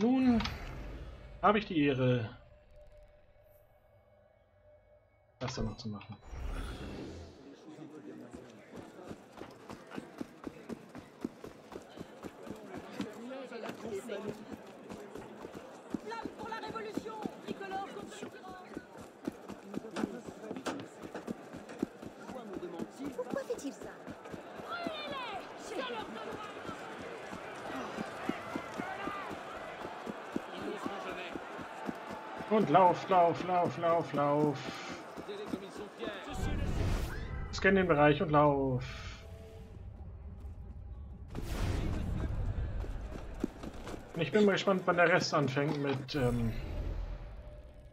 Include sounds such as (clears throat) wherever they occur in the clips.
Nun habe ich die Ehre, das dann noch zu machen. Und lauf, lauf, lauf, lauf, lauf. Scan den Bereich und lauf. Ich bin mal gespannt, wann der Rest anfängt mit ähm,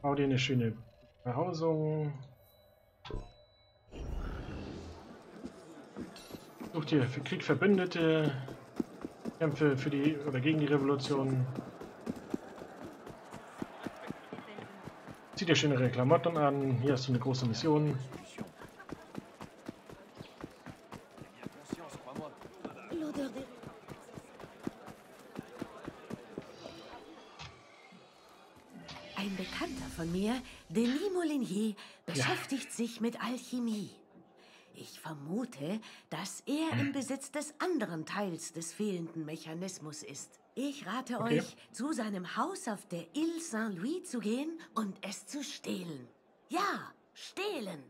Bau dir eine schöne Behausung. Such dir für Krieg Verbündete. Kämpfe für die oder gegen die Revolution. Zieh dir schönere Klamotten an. Hier hast du eine große Mission. Ein Bekannter von mir, Denis Molinier, beschäftigt sich mit Alchemie. Ich vermute, dass er im Besitz des anderen Teils des fehlenden Mechanismus ist. Ich rate Okay. euch, zu seinem Haus auf der Ile Saint-Louis zu gehen und es zu stehlen. Ja, stehlen.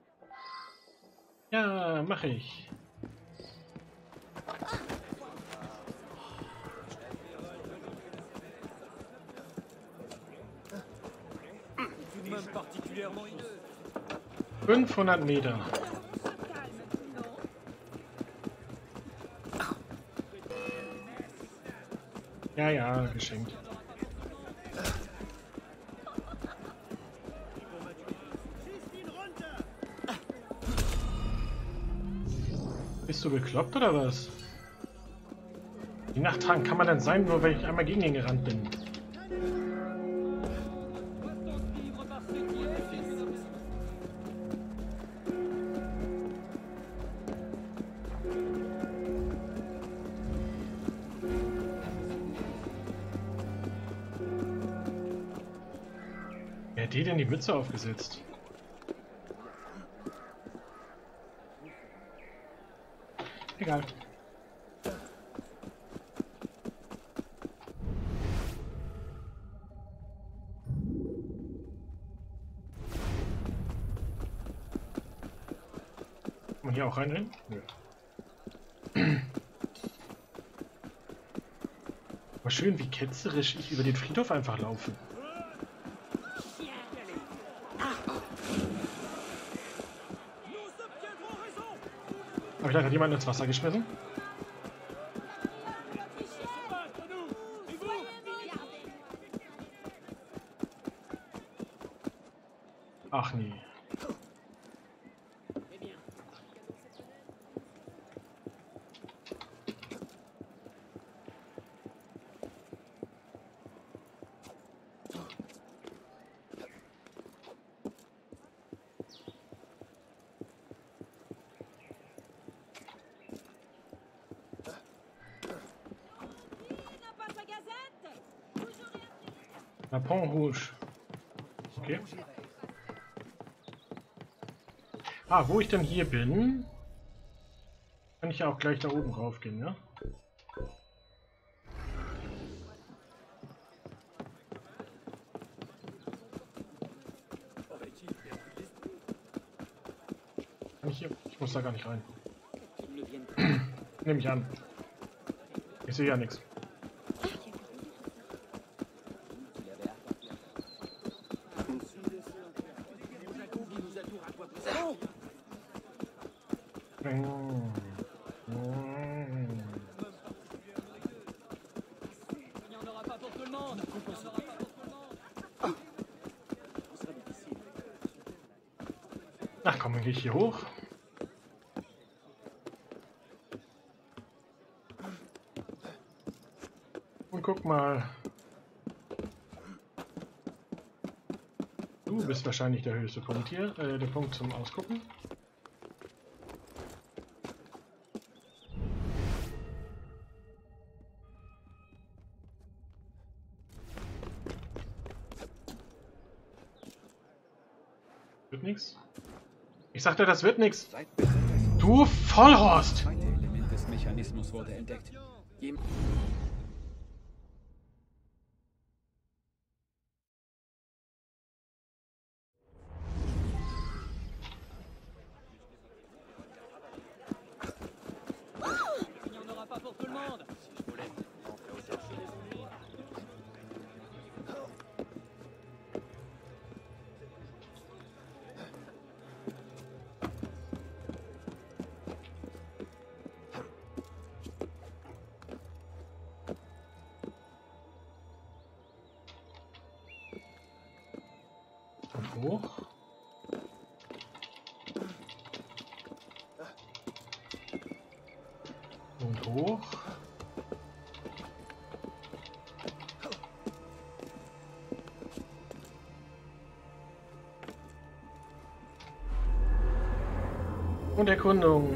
Ja, mache ich. Hideux. 500 Meter. Ja, ja, geschenkt. Bist du bekloppt oder was? Wie nachtragen kann man denn sein, nur weil ich einmal gegen ihn gerannt bin? Hat dir denn die Mütze aufgesetzt? Egal. Kann man hier auch rein? Nö. (clears throat) Aber schön, wie ketzerisch ich über den Friedhof einfach laufe. Da gerade jemanden ins Wasser geschmissen? Ach nee. La Pont Rouge. Okay. Ah, wo ich denn hier bin, kann ich ja auch gleich da oben rauf gehen, ne? Kann ich hier? Ich muss da gar nicht rein. (clears throat) Nehme ich an. Ich sehe ja nichts. Ach komm, gehe ich hier hoch. Und guck mal. Du bist wahrscheinlich der höchste Punkt hier, äh, der Punkt zum Ausgucken. Ich sagte, das wird besetzt. Du Vollhorst! Ein Element des Mechanismus wurde entdeckt. Jem hoch. Und hoch. Und Erkundung.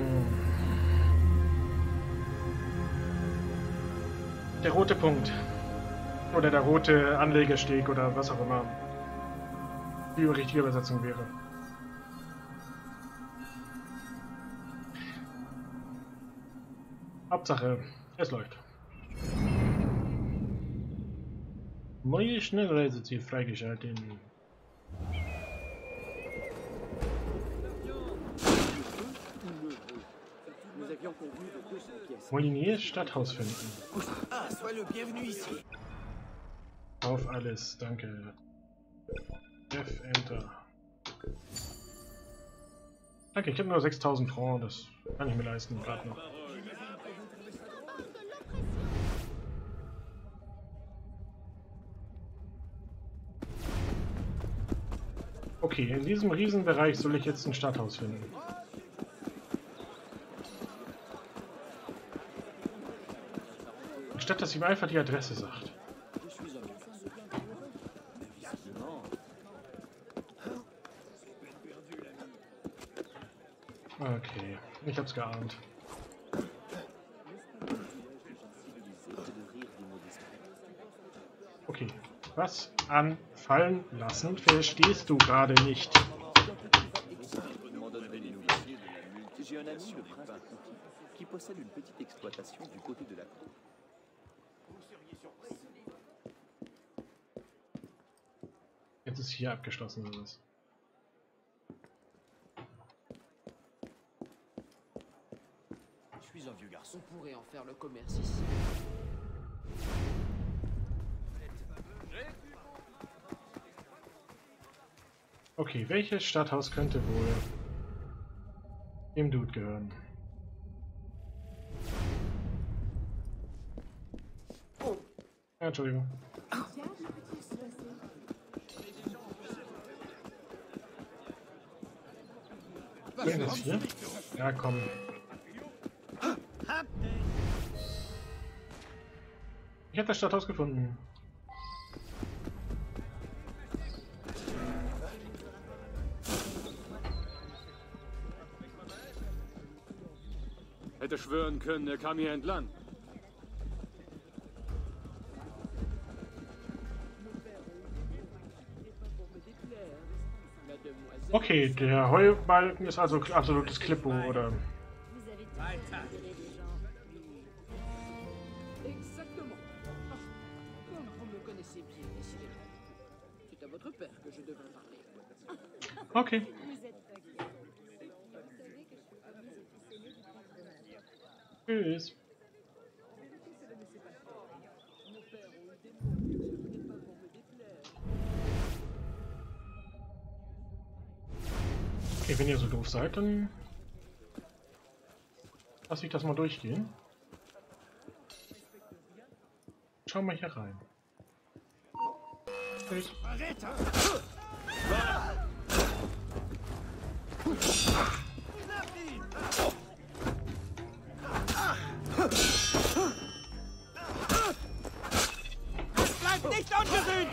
Der rote Punkt. Oder der rote Anlegesteg oder was auch immer die richtige Übersetzung wäre. Hauptsache, es läuft. Neue Schnellreiseziel freigeschaltet. Nous avions convenu de 200 pièces. Molinier Stadthaus finden. Ah. Auf alles, danke. F, Enter. Danke, ich habe nur 6000 Francs, das kann ich mir leisten, gerade noch. Okay, in diesem Riesenbereich soll ich jetzt ein Stadthaus finden. Statt dass ihm einfach die Adresse sagt. Je suis un garçon. Mais visiblement, Okay, hab's geahnt. Okay, was anfallen lassen verstehst du gerade nicht. Jetzt ist hier abgeschlossen oder was? Garçon. On pourrait en faire le commerce ici. Okay, welches Stadthaus könnte wohl dem Dude gehören? Ja, Entschuldigung. Wer ist hier? Ja, komm. Ich habe das Stadthaus gefunden. Hätte schwören können, er kam hier entlang. Okay, der Heubalken ist also absolutes Klippo, oder? Vous Okay. Tschüss. Okay, wenn ihr so doof seid, dann lass ich das mal durchgehen. Schau mal hier rein. Tschüss. Bleib nicht ungesehen!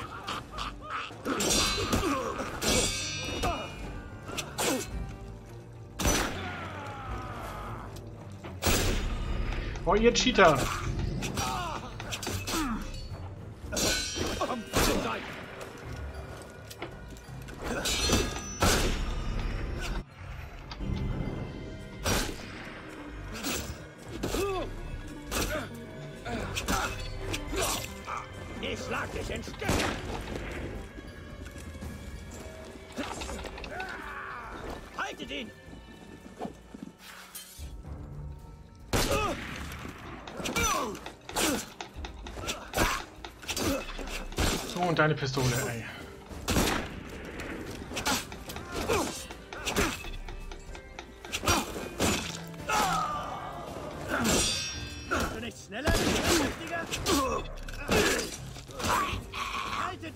Oh, ihr Cheater! Und deine Pistole, ey. Haltet!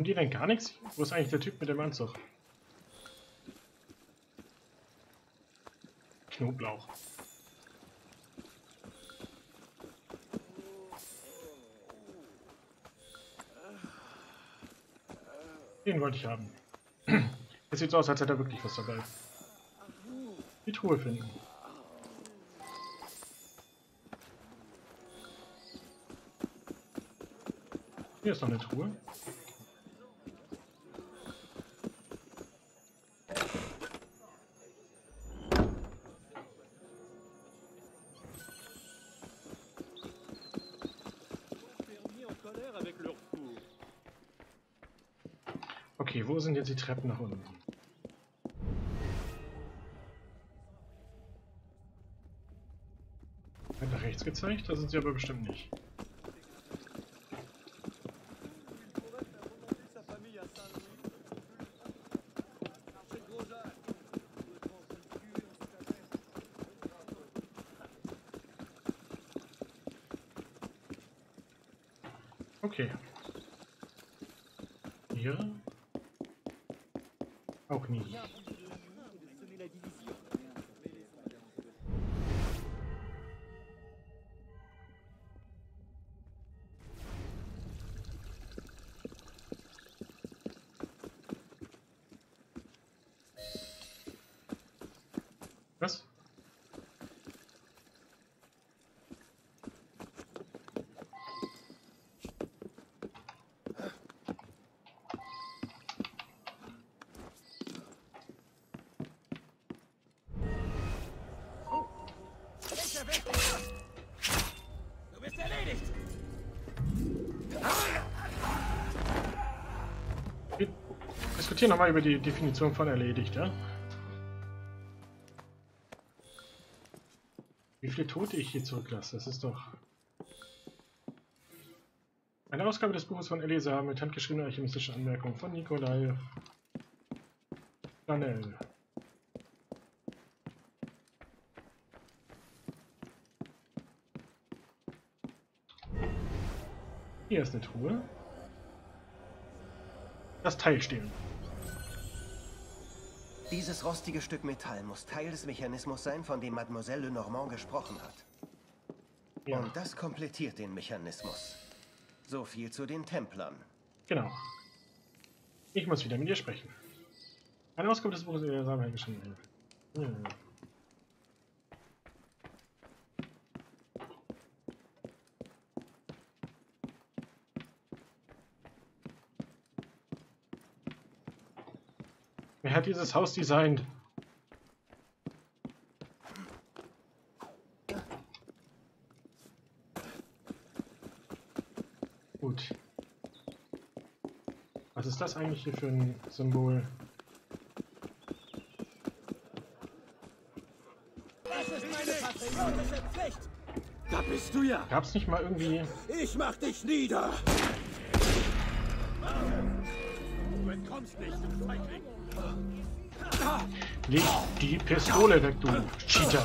Haben die denn gar nichts? Wo ist eigentlich der Typ mit dem Anzug? Knoblauch. Den wollte ich haben. (clears throat) Jetzt sieht so aus, als hätte er wirklich was dabei. Die Truhe finden. Hier ist noch eine Truhe. Jetzt die Treppen nach unten? Hat nach rechts gezeigt? Das sind sie aber bestimmt nicht. Diskutieren nochmal über die Definition von erledigt, ja? Wie viele Tote ich hier zurücklasse, das ist doch... Eine Ausgabe des Buches von Elisa mit handgeschriebener alchemistischer Anmerkung von Nikolai Chanel. Hier ist eine Truhe. Das Teil stehlen. Dieses rostige Stück Metall muss Teil des Mechanismus sein, von dem Mademoiselle Lenormand gesprochen hat. Ja, Und das komplettiert den Mechanismus. So viel zu den Templern. genau. Ich muss wieder mit dir sprechen. Eine Ausgabe des Buches der Samen geschrieben. Hm. Hat dieses Haus designt? Gut. Was ist das eigentlich hier für ein Symbol? Das ist meine patriotische Pflicht! Da bist du ja. Gab es nicht mal irgendwie... Ich mach dich nieder! Du entkommst nicht, du Feigling. Leg die Pistole weg, du Cheater!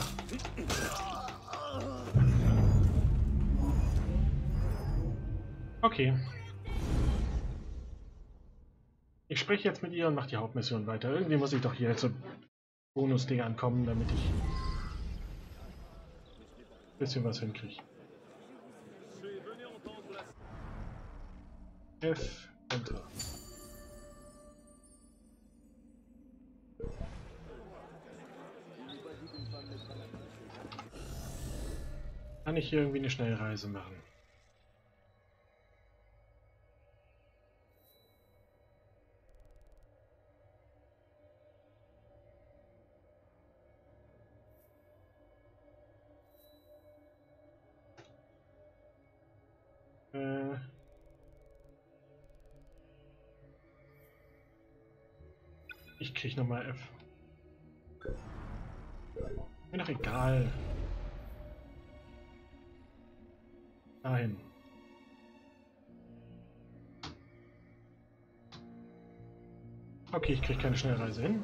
Okay. Ich spreche jetzt mit ihr und mache die Hauptmission weiter. Irgendwie muss ich doch hier zu Bonus-Dingern kommen, damit ich ein bisschen was hinkriege. F, Kann ich hier irgendwie eine Schnellreise machen? Äh. Ich krieg nochmal F. Mir doch egal. Dahin. Okay, ich krieg keine Schnellreise hin.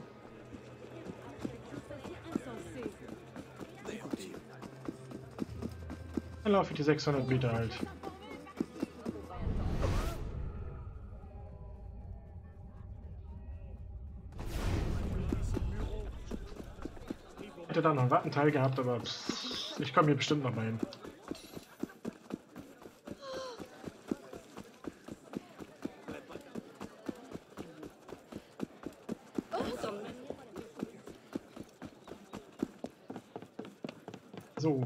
Dann laufe ich die 600 Meter halt. Hätte da noch einen Wattenteil gehabt, aber pff, ich komme hier bestimmt noch mal hin. So.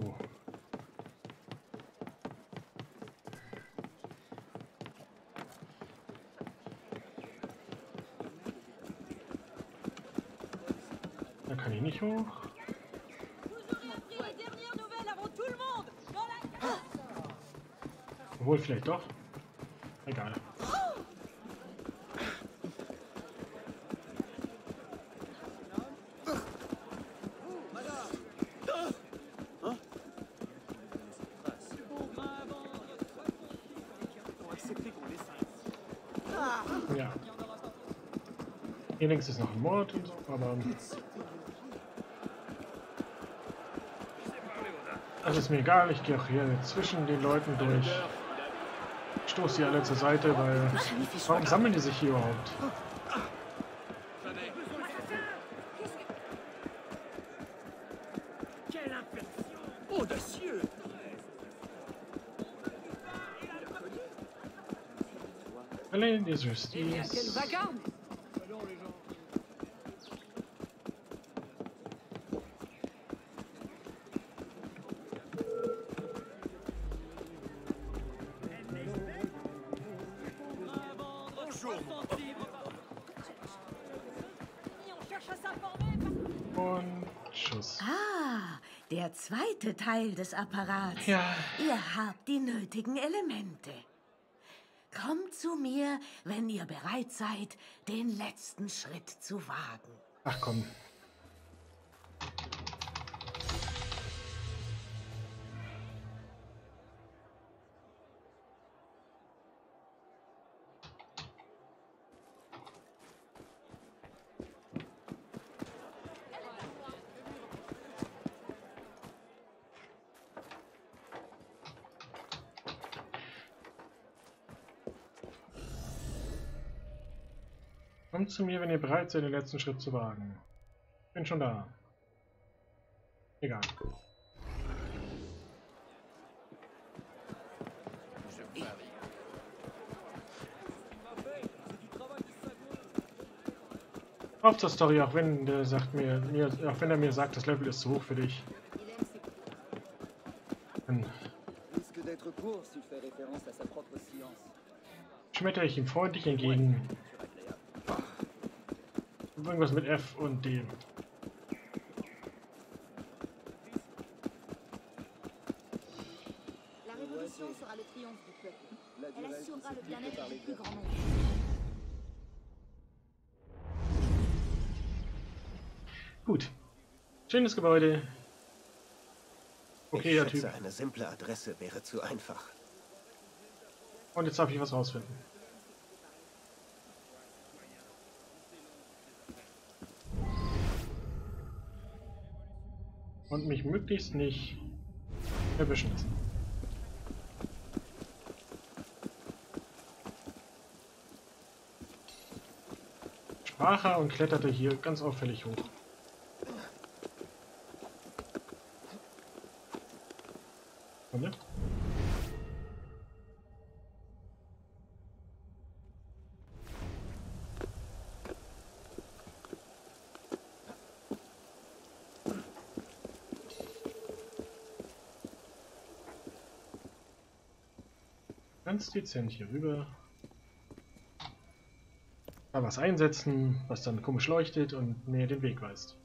Da kann ich nicht hoch. Vous aurez appris les dernières nouvelles avant tout le monde Dans la... Obwohl, vielleicht doch. Egal. Ja. Hier links ist noch ein Mord und so, aber. Das ist mir egal, ich gehe auch hier zwischen den Leuten durch. Stoß die alle zur Seite, weil. Warum sammeln die sich hier überhaupt? Audacieux Allez, des justices. Ah, der zweite Teil des Apparats. Ja. Ihr habt die nötigen Elemente. Kommt zu mir, wenn ihr bereit seid, den letzten Schritt zu wagen. Ach komm. Zu mir, wenn ihr bereit seid, den letzten Schritt zu wagen. Bin schon da. Egal. Auf zur Story, auch wenn der sagt mir, mir, auch wenn er mir sagt, das Level ist zu hoch für dich. Dann schmetter ich ihm freundlich entgegen. Irgendwas mit F und D. Gut. Schönes Gebäude. Ich Okay, ja, schätze, Typ. eine simple Adresse wäre zu einfach. Und jetzt darf ich was rausfinden. Und mich möglichst nicht erwischen lassen. Sprach er und kletterte hier ganz auffällig hoch. Ganz dezent hier rüber. Da was einsetzen, was dann komisch leuchtet und mir den Weg weist.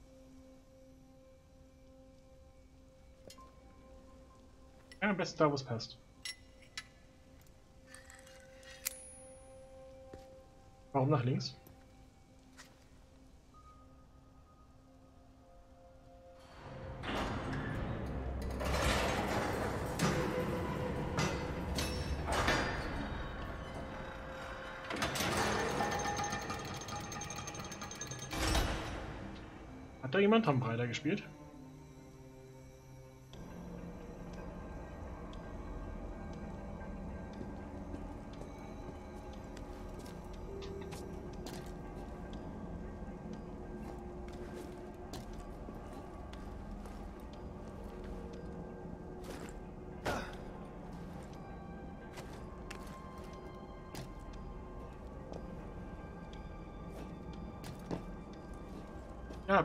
Ja, am besten da, wo es passt. Warum nach links? Hat da jemand Tomb Raider gespielt?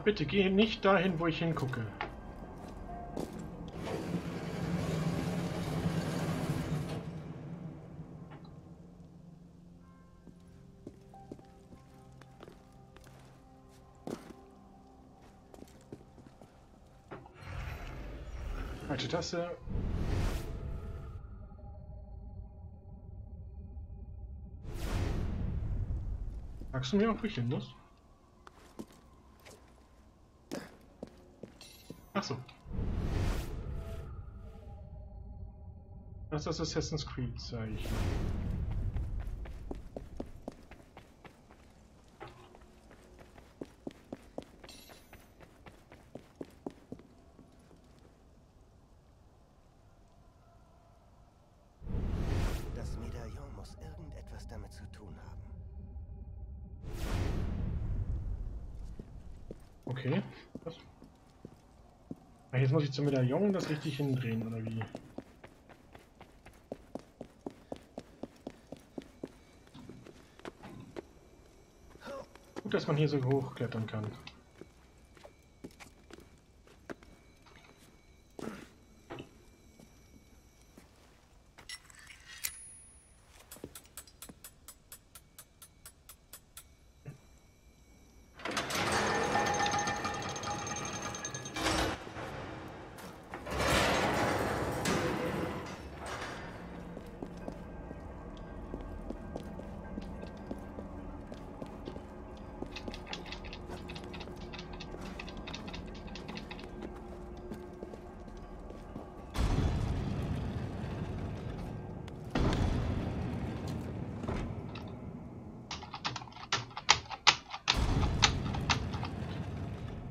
Bitte geh nicht dahin, wo ich hingucke. Falsche Taste. Sagst du mir auch, wo ich? Ach so. Das ist Assassin's Creed Zeichen. Das Medaillon muss irgendetwas damit zu tun haben. Okay. Was? Ach, jetzt muss ich zum Medaillon das richtig hindrehen, oder wie? Gut, dass man hier so hochklettern kann.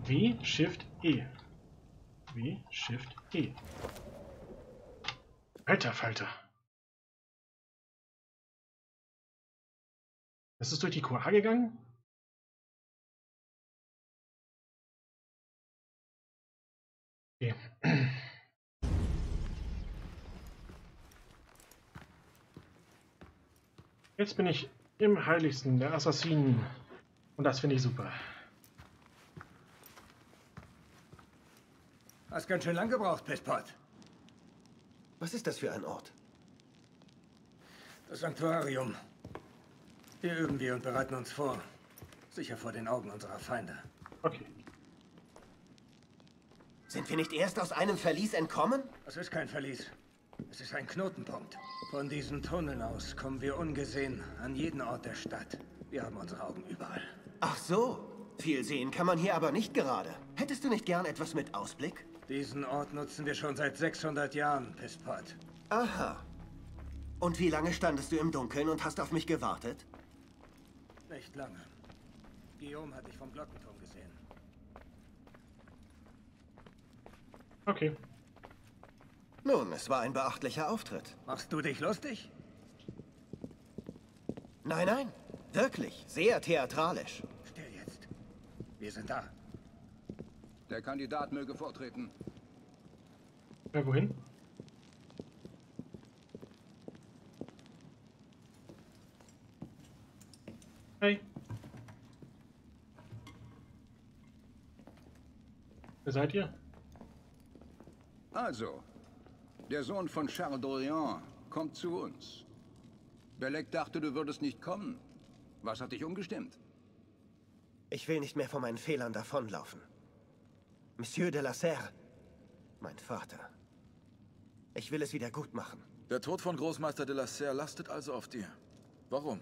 W, Shift, E. W, Shift, E. Alter Falter. Ist es durch die QA gegangen? Okay. Jetzt bin ich im Heiligsten der Assassinen. Und das finde ich super. Hast ganz schön lang gebraucht, Pisspot. Was ist das für ein Ort? Das Sanktuarium. Hier üben wir und bereiten uns vor. Sicher vor den Augen unserer Feinde. Okay. Sind wir nicht erst aus einem Verlies entkommen? Es ist kein Verlies. Es ist ein Knotenpunkt. Von diesen Tunneln aus kommen wir ungesehen an jeden Ort der Stadt. Wir haben unsere Augen überall. Ach so. Viel sehen kann man hier aber nicht gerade. Hättest du nicht gern etwas mit Ausblick? Diesen Ort nutzen wir schon seit 600 Jahren, Pisspot. Aha. Und wie lange standest du im Dunkeln und hast auf mich gewartet? Nicht lange. Guillaume hat dich vom Glockenturm gesehen. Okay. Nun, es war ein beachtlicher Auftritt. Machst du dich lustig? Nein, nein. Wirklich. Sehr theatralisch. Still jetzt. Wir sind da. Der Kandidat möge vortreten. Ja, wohin? Hey. Wer seid ihr? Also, der Sohn von Charles d'Orient kommt zu uns. Belek dachte, du würdest nicht kommen. Was hat dich umgestimmt? Ich will nicht mehr vor meinen Fehlern davonlaufen. Monsieur de la Serre, mein Vater. Ich will es wieder gut machen. Der Tod von Großmeister de la Serre lastet also auf dir. Warum?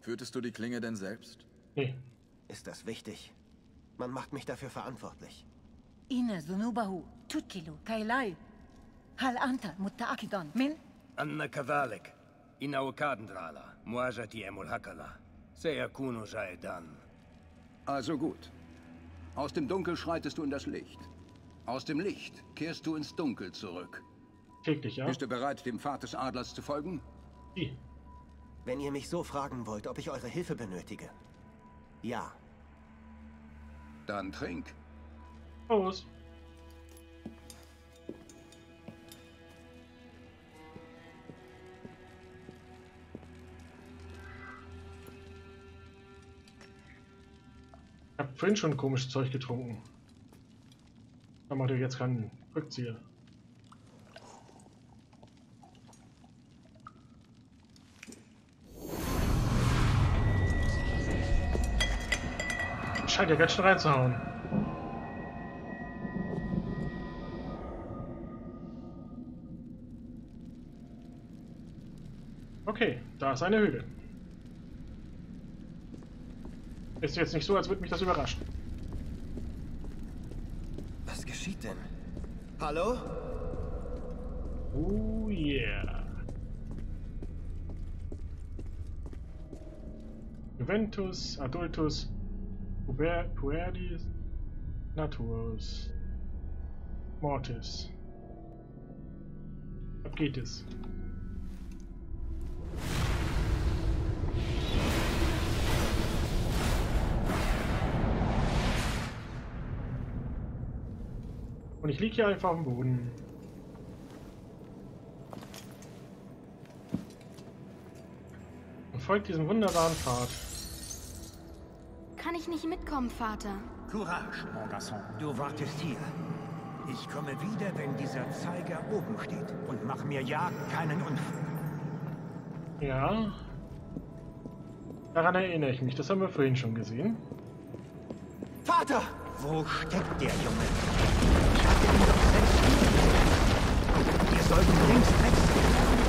Führtest du die Klinge denn selbst? Nee. Ist das wichtig? Man macht mich dafür verantwortlich. Ina Zunubahu, Tutkilu, Kailai. Hal Anta, Mutta Min? Anna Kavalek, Ina Okadendrala, Muajati Emul Hakala, Seyakunu Jaidan. Also gut. Aus dem Dunkel schreitest du in das Licht. Aus dem Licht kehrst du ins Dunkel zurück. Täglich, ja? Bist du bereit, dem Pfad des Adlers zu folgen? Wie? Wenn ihr mich so fragen wollt, ob ich eure Hilfe benötige. Ja. Dann trink. Los. Vorhin schon komisches Zeug getrunken. Da macht ihr jetzt keinen Rückzieher. Scheint ja ganz schön reinzuhauen. Okay, da ist eine Höhle. Ist jetzt nicht so, als würde mich das überraschen. Was geschieht denn? Hallo? Oh yeah. Juventus, Adultus, Puber Puerdis, Naturus, Mortis. Ab geht es. Und ich liege hier einfach am Boden. Und folgt diesem wunderbaren Pfad. Kann ich nicht mitkommen, Vater? Courage, mon garçon. Du wartest hier. Ich komme wieder, wenn dieser Zeiger oben steht. Und mach mir ja keinen Unfug. Ja. Daran erinnere ich mich. Das haben wir vorhin schon gesehen. Vater! Wo steckt der Junge? Ich hatte ihn doch selbst lieben. Wir sollten links wechseln.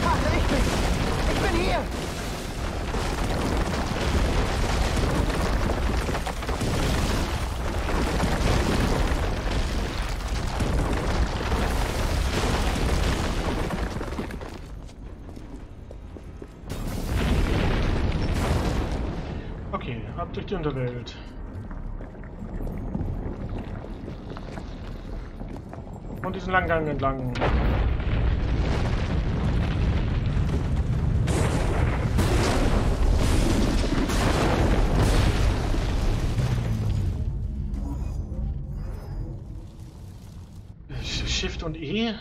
Vater, ich bin... Ich bin hier! Okay, ab durch die Unterwelt. Und diesen langen Gang entlang. Shift und E.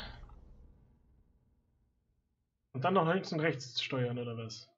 Und dann noch links und rechts steuern, oder was?